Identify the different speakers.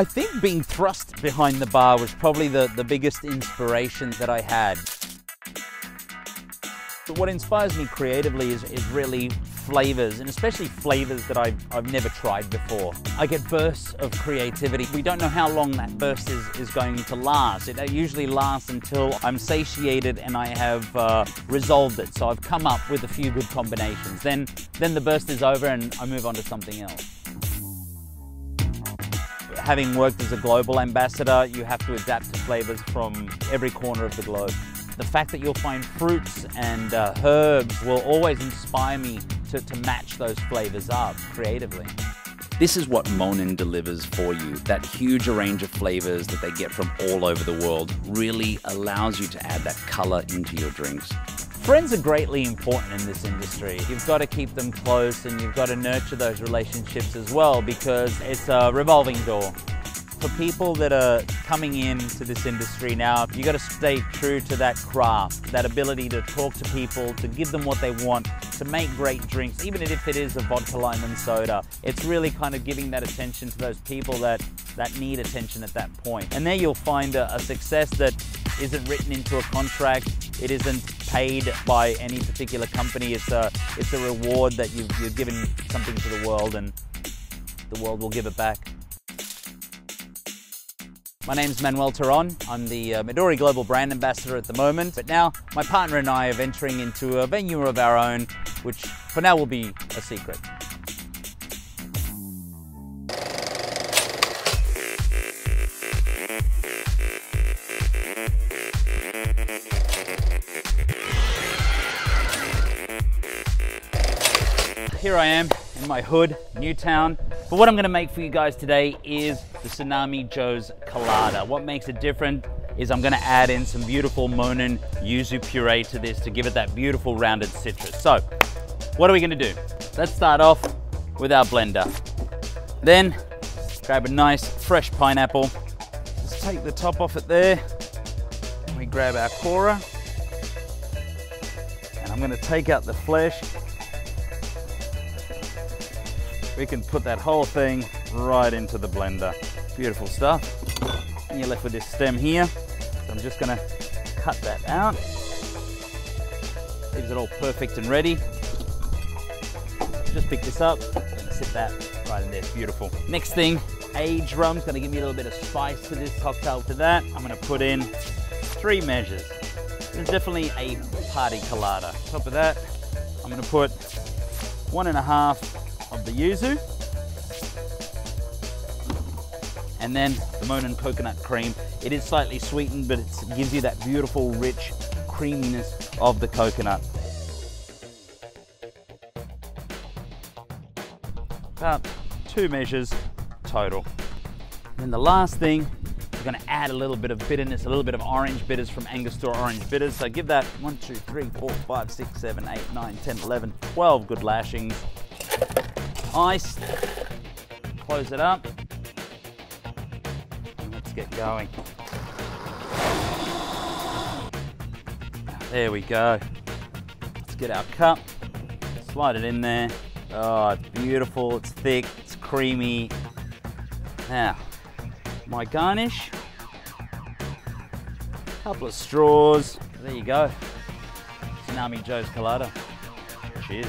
Speaker 1: I think being thrust behind the bar was probably the, the biggest inspiration that I had. But what inspires me creatively is, is really flavors, and especially flavors that I've, I've never tried before. I get bursts of creativity. We don't know how long that burst is, is going to last. It usually lasts until I'm satiated and I have uh, resolved it. So I've come up with a few good combinations. Then, then the burst is over and I move on to something else having worked as a global ambassador, you have to adapt to flavors from every corner of the globe. The fact that you'll find fruits and uh, herbs will always inspire me to, to match those flavors up creatively.
Speaker 2: This is what Monin delivers for you. That huge range of flavors that they get from all over the world really allows you to add that color into your drinks.
Speaker 1: Friends are greatly important in this industry. You've got to keep them close and you've got to nurture those relationships as well because it's a revolving door. For people that are coming into this industry now, you've got to stay true to that craft, that ability to talk to people, to give them what they want, to make great drinks, even if it is a vodka lime and soda. It's really kind of giving that attention to those people that, that need attention at that point. And there you'll find a, a success that isn't written into a contract, it isn't paid by any particular company. It's a, it's a reward that you've, you've given something to the world and the world will give it back. My name's Manuel Terron. I'm the uh, Midori Global Brand Ambassador at the moment, but now my partner and I are venturing into a venue of our own, which for now will be a secret. Here I am in my hood, Newtown. But what I'm gonna make for you guys today is the Tsunami Joe's Colada. What makes it different is I'm gonna add in some beautiful Monin yuzu puree to this to give it that beautiful rounded citrus. So, what are we gonna do? Let's start off with our blender. Then, grab a nice fresh pineapple. Let's take the top off it there. And we grab our corer. And I'm gonna take out the flesh we can put that whole thing right into the blender. Beautiful stuff. And you're left with this stem here. So I'm just gonna cut that out. Leaves it all perfect and ready. Just pick this up and sit that right in there, beautiful. Next thing, aged rum's gonna give me a little bit of spice to this cocktail to that. I'm gonna put in three measures. It's definitely a party colada. Top of that, I'm gonna put one and a half of the yuzu. And then the Monin coconut cream. It is slightly sweetened, but it gives you that beautiful, rich creaminess of the coconut. About two measures total. And the last thing, we're gonna add a little bit of bitterness, a little bit of orange bitters from Angostura Orange Bitters. So give that one, two, three, four, five, six, seven, eight, nine, 10, 11, 12 good lashings ice. Close it up. And let's get going. There we go. Let's get our cup. Slide it in there. Oh, it's beautiful. It's thick. It's creamy. Now, my garnish. A couple of straws. There you go. Tsunami Joe's Colada. Cheers.